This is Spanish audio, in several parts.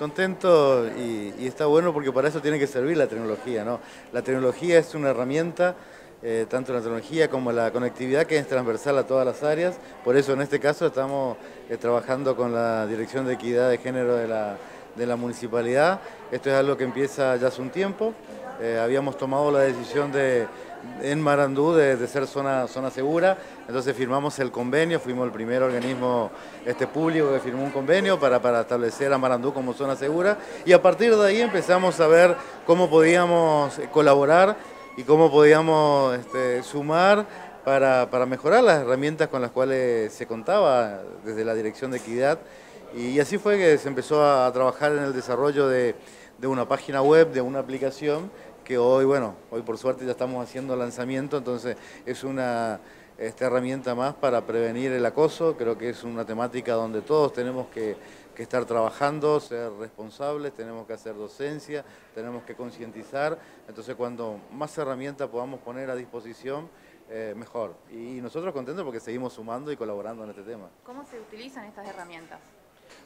contento y, está bueno porque para eso tiene que servir la tecnología. ¿no? La tecnología es una herramienta, eh, tanto la tecnología como la conectividad, que es transversal a todas las áreas. Por eso en este caso estamos eh, trabajando con la Dirección de Equidad de Género de la, de la Municipalidad. Esto es algo que empieza ya hace un tiempo. Eh, habíamos tomado la decisión de en Marandú de, ser zona, zona segura, entonces firmamos el convenio, fuimos el primer organismo este, público que firmó un convenio para, para establecer a Marandú como zona segura. Y a partir de ahí empezamos a ver cómo podíamos colaborar y cómo podíamos este, sumar para, mejorar las herramientas con las cuales se contaba desde la Dirección de Equidad. Y así fue que se empezó a trabajar en el desarrollo de, de una página web, de una aplicación que hoy, bueno, hoy por suerte ya estamos haciendo lanzamiento, entonces es una esta herramienta más para prevenir el acoso, creo que es una temática donde todos tenemos que, estar trabajando, ser responsables, tenemos que hacer docencia, tenemos que concientizar, entonces cuando más herramientas podamos poner a disposición, eh, mejor. Y nosotros contentos porque seguimos sumando y colaborando en este tema. ¿Cómo se utilizan estas herramientas?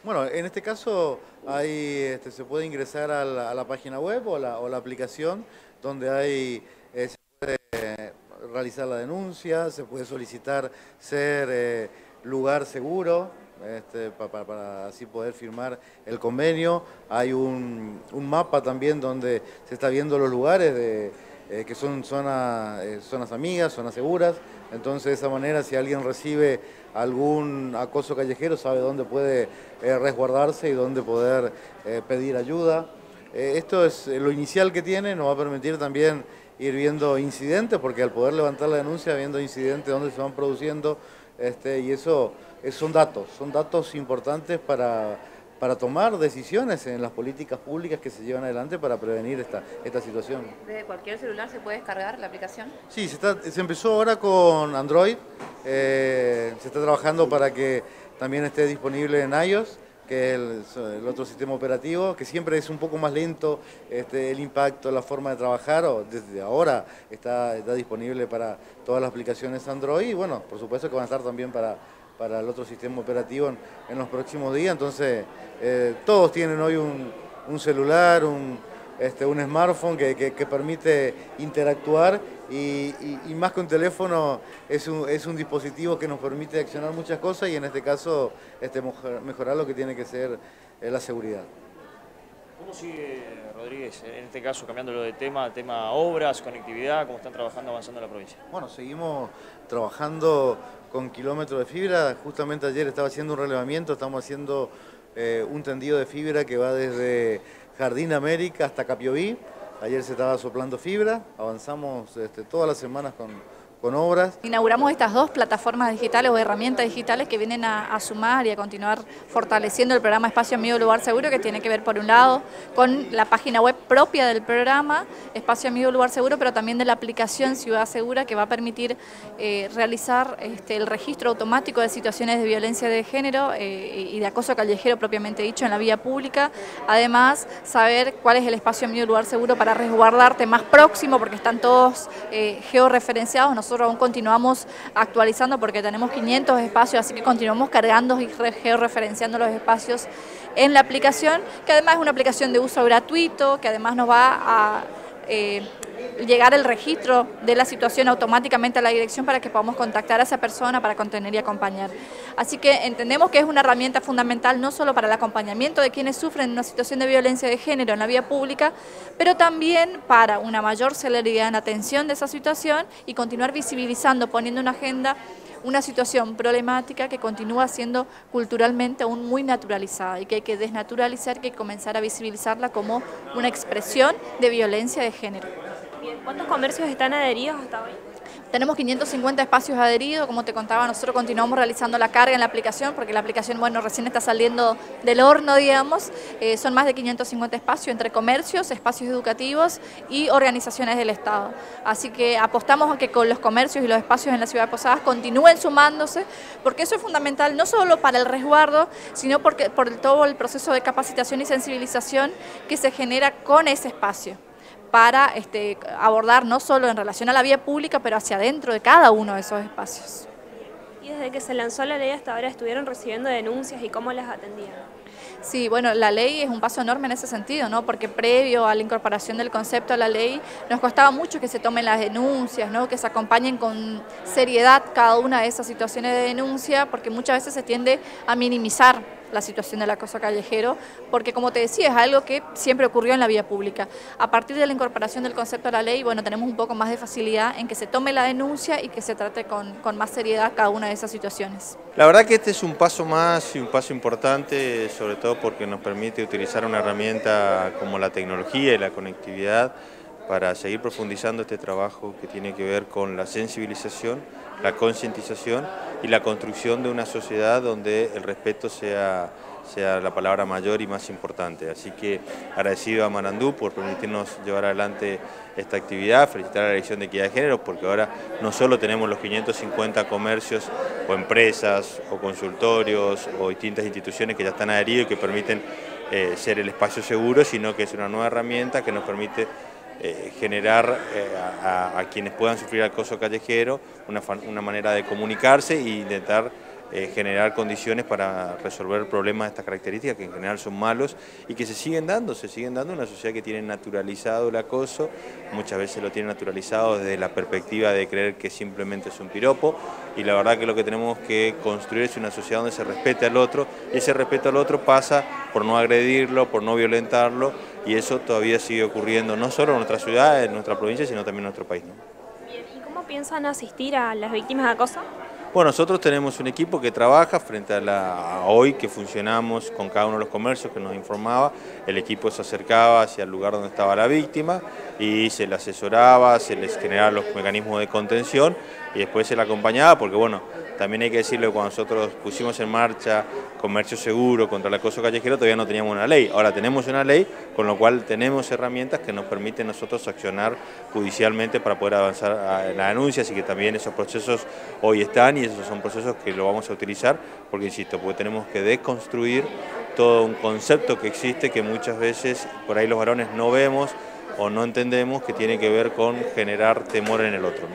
Bueno, en este caso este, se puede ingresar a la, página web o la, aplicación donde hay, eh, se puede realizar la denuncia, se puede solicitar ser eh, lugar seguro, este, para, así poder firmar el convenio. Hay un, mapa también donde se está viendo los lugares de, eh, que son zonas amigas, zonas seguras. Entonces, de esa manera, si alguien recibe algún acoso callejero, sabe dónde puede eh, resguardarse y dónde poder eh, pedir ayuda. Eh, esto es lo inicial que tiene, nos va a permitir también ir viendo incidentes, porque al poder levantar la denuncia, viendo incidentes dónde se van produciendo, este, y eso son datos, son datos importantes para para tomar decisiones en las políticas públicas que se llevan adelante para prevenir esta, esta situación. ¿Desde cualquier celular se puede descargar la aplicación? Sí, se, está, se empezó ahora con Android, eh, se está trabajando para que también esté disponible en iOS, que es el, otro sistema operativo, que siempre es un poco más lento este, el impacto, la forma de trabajar, o desde ahora está, está disponible para todas las aplicaciones Android, y bueno, por supuesto que van a estar también para para el otro sistema operativo en, los próximos días. Entonces, eh, todos tienen hoy un, celular, un, este, un smartphone que, permite interactuar y, más que un teléfono es un, es un, dispositivo que nos permite accionar muchas cosas y en este caso este, mejorar lo que tiene que ser eh, la seguridad. ¿Cómo sigue Rodríguez, en este caso cambiándolo de tema, tema obras, conectividad, cómo están trabajando, avanzando en la provincia? Bueno, seguimos trabajando con kilómetros de fibra, justamente ayer estaba haciendo un relevamiento, estamos haciendo eh, un tendido de fibra que va desde Jardín América hasta Capioví, ayer se estaba soplando fibra, avanzamos este, todas las semanas con con obras. Inauguramos estas dos plataformas digitales o herramientas digitales que vienen a, sumar y a continuar fortaleciendo el programa Espacio Amigo Lugar Seguro, que tiene que ver por un lado con la página web propia del programa Espacio Amigo Lugar Seguro, pero también de la aplicación Ciudad Segura, que va a permitir eh, realizar este, el registro automático de situaciones de violencia de género eh, y de acoso callejero propiamente dicho en la vía pública. Además, saber cuál es el espacio amigo lugar seguro para resguardarte más próximo, porque están todos eh, georreferenciados. Nosotros aún continuamos actualizando porque tenemos 500 espacios, así que continuamos cargando y georreferenciando los espacios en la aplicación, que además es una aplicación de uso gratuito, que además nos va a... Eh, llegar el registro de la situación automáticamente a la dirección para que podamos contactar a esa persona para contener y acompañar. Así que entendemos que es una herramienta fundamental no solo para el acompañamiento de quienes sufren una situación de violencia de género en la vía pública, pero también para una mayor celeridad en atención de esa situación y continuar visibilizando, poniendo una agenda una situación problemática que continúa siendo culturalmente aún muy naturalizada y que hay que desnaturalizar, que hay que comenzar a visibilizarla como una expresión de violencia de género. ¿Cuántos comercios están adheridos hasta hoy? Tenemos 550 espacios adheridos, como te contaba, nosotros continuamos realizando la carga en la aplicación, porque la aplicación, bueno, recién está saliendo del horno, digamos. Eh, son más de 550 espacios entre comercios, espacios educativos y organizaciones del Estado. Así que apostamos a que con los comercios y los espacios en la ciudad de Posadas continúen sumándose, porque eso es fundamental no solo para el resguardo, sino porque, por todo el proceso de capacitación y sensibilización que se genera con ese espacio para este, abordar no solo en relación a la vía pública, pero hacia adentro de cada uno de esos espacios. ¿Y desde que se lanzó la ley hasta ahora estuvieron recibiendo denuncias y cómo las atendían? Sí, bueno, la ley es un paso enorme en ese sentido, ¿no? Porque previo a la incorporación del concepto a la ley, nos costaba mucho que se tomen las denuncias, ¿no? Que se acompañen con seriedad cada una de esas situaciones de denuncia, porque muchas veces se tiende a minimizar la situación del acoso callejero, porque como te decía, es algo que siempre ocurrió en la vía pública. A partir de la incorporación del concepto a la ley, bueno, tenemos un poco más de facilidad en que se tome la denuncia y que se trate con, con más seriedad cada una de esas situaciones. La verdad que este es un paso más y un paso importante, sobre todo porque nos permite utilizar una herramienta como la tecnología y la conectividad para seguir profundizando este trabajo que tiene que ver con la sensibilización, la concientización y la construcción de una sociedad donde el respeto sea, sea la palabra mayor y más importante. Así que agradecido a Marandú por permitirnos llevar adelante esta actividad, felicitar a la Dirección de Equidad de Género porque ahora no solo tenemos los 550 comercios o empresas o consultorios o distintas instituciones que ya están adheridos y que permiten eh, ser el espacio seguro, sino que es una nueva herramienta que nos permite eh, generar eh, a, quienes puedan sufrir acoso callejero una, una manera de comunicarse e intentar eh, generar condiciones para resolver problemas de estas características que en general son malos y que se siguen dando, se siguen dando en una sociedad que tiene naturalizado el acoso, muchas veces lo tiene naturalizado desde la perspectiva de creer que simplemente es un piropo y la verdad que lo que tenemos que construir es una sociedad donde se respete al otro y ese respeto al otro pasa por no agredirlo, por no violentarlo y eso todavía sigue ocurriendo no solo en nuestra ciudad, en nuestra provincia, sino también en nuestro país. Bien, ¿y cómo piensan asistir a las víctimas de acoso? Bueno, nosotros tenemos un equipo que trabaja frente a, la, hoy que funcionamos con cada uno de los comercios que nos informaba, el equipo se acercaba hacia el lugar donde estaba la víctima y se le asesoraba, se les generaba los mecanismos de contención y después se la acompañaba porque bueno, también hay que decirlo cuando nosotros pusimos en marcha comercio seguro contra el acoso callejero todavía no teníamos una ley, ahora tenemos una ley con lo cual tenemos herramientas que nos permiten nosotros accionar judicialmente para poder avanzar en la denuncia, así que también esos procesos hoy están y esos son procesos que lo vamos a utilizar porque insisto, porque tenemos que deconstruir todo un concepto que existe que muchas veces por ahí los varones no vemos o no entendemos que tiene que ver con generar temor en el otro.